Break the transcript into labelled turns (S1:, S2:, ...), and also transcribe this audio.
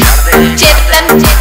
S1: tarde.
S2: Chiflan, chiflan.